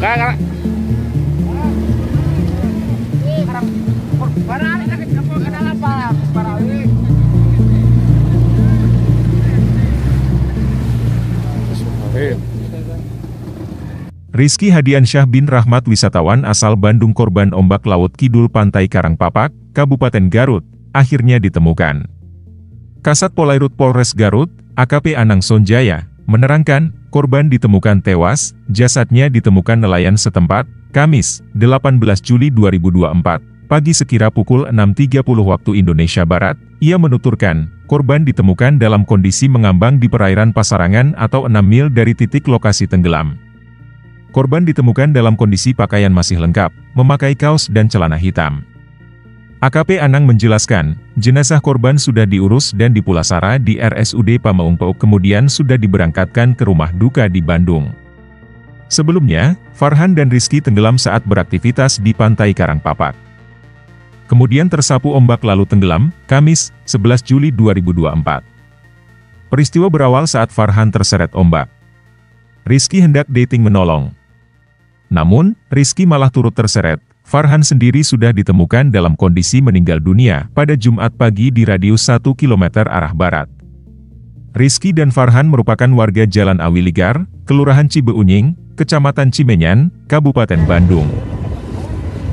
Kak, Rizky Hadiansyah bin Rahmat wisatawan asal Bandung korban ombak laut kidul pantai Karangpapak, Kabupaten Garut, akhirnya ditemukan. Kasat Polairut Polres Garut, AKP Anang Sonjaya, menerangkan, korban ditemukan tewas, jasadnya ditemukan nelayan setempat, Kamis, 18 Juli 2024, pagi sekira pukul 6.30 waktu Indonesia Barat, ia menuturkan, korban ditemukan dalam kondisi mengambang di perairan Pasarangan atau 6 mil dari titik lokasi tenggelam. Korban ditemukan dalam kondisi pakaian masih lengkap, memakai kaos dan celana hitam. AKP Anang menjelaskan, jenazah korban sudah diurus dan dipulasara di RSUD Pamaungpau kemudian sudah diberangkatkan ke rumah duka di Bandung. Sebelumnya, Farhan dan Rizky tenggelam saat beraktivitas di pantai Karangpapak. Kemudian tersapu ombak lalu tenggelam, Kamis, 11 Juli 2024. Peristiwa berawal saat Farhan terseret ombak. Rizky hendak dating menolong. Namun, Rizky malah turut terseret. Farhan sendiri sudah ditemukan dalam kondisi meninggal dunia pada Jumat pagi di radius 1 km arah barat. Rizky dan Farhan merupakan warga Jalan Awiligar, Kelurahan Cibeunying, Kecamatan Cimenyan, Kabupaten Bandung.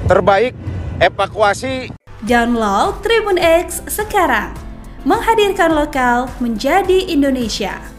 terbaik evakuasi Download Tribun X sekarang. Menghadirkan lokal menjadi Indonesia.